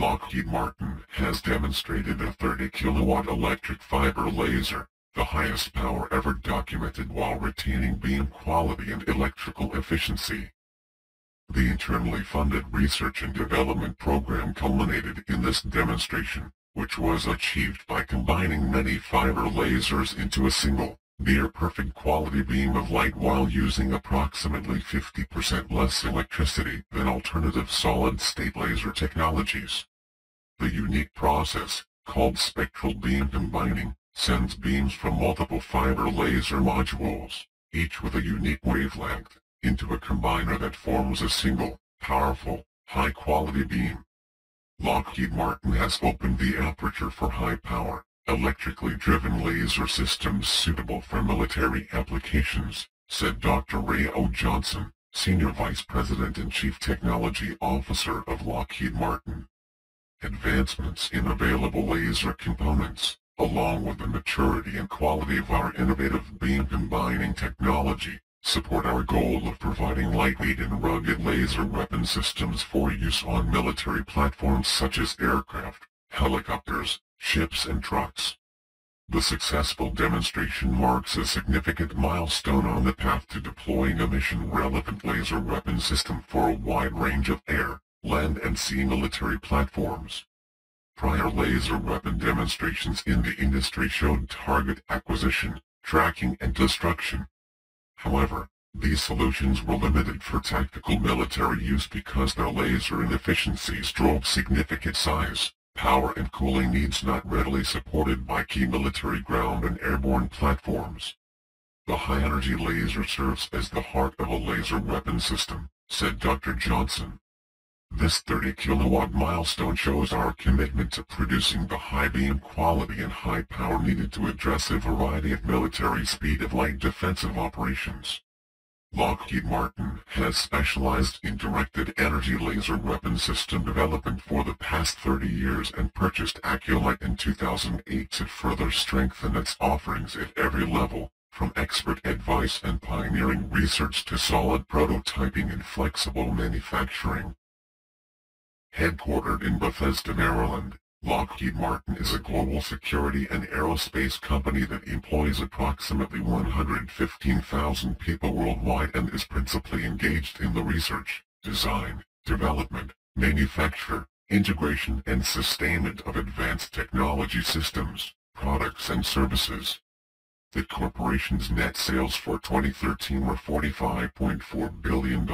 Lockheed Martin has demonstrated a 30 kilowatt electric fiber laser, the highest power ever documented while retaining beam quality and electrical efficiency. The internally funded research and development program culminated in this demonstration, which was achieved by combining many fiber lasers into a single, near-perfect quality beam of light while using approximately 50% less electricity than alternative solid-state laser technologies. The unique process, called spectral beam combining, sends beams from multiple fiber laser modules, each with a unique wavelength, into a combiner that forms a single, powerful, high-quality beam. Lockheed Martin has opened the aperture for high-power, electrically driven laser systems suitable for military applications, said Dr. Ray O. Johnson, Senior Vice President and Chief Technology Officer of Lockheed Martin. Advancements in available laser components, along with the maturity and quality of our innovative beam combining technology, support our goal of providing lightweight and rugged laser weapon systems for use on military platforms such as aircraft, helicopters, ships and trucks. The successful demonstration marks a significant milestone on the path to deploying a mission-relevant laser weapon system for a wide range of air, land and sea military platforms. Prior laser weapon demonstrations in the industry showed target acquisition, tracking and destruction, However, these solutions were limited for tactical military use because their laser inefficiencies drove significant size, power and cooling needs not readily supported by key military ground and airborne platforms. The high-energy laser serves as the heart of a laser weapon system, said Dr. Johnson. This 30 kilowatt milestone shows our commitment to producing the high beam quality and high power needed to address a variety of military speed of light defensive operations. Lockheed Martin has specialized in directed energy laser weapon system development for the past 30 years and purchased Acculight in 2008 to further strengthen its offerings at every level, from expert advice and pioneering research to solid prototyping and flexible manufacturing. Headquartered in Bethesda, Maryland, Lockheed Martin is a global security and aerospace company that employs approximately 115,000 people worldwide and is principally engaged in the research, design, development, manufacture, integration and sustainment of advanced technology systems, products and services. The corporation's net sales for 2013 were $45.4 billion.